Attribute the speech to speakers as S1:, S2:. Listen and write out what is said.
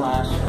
S1: slash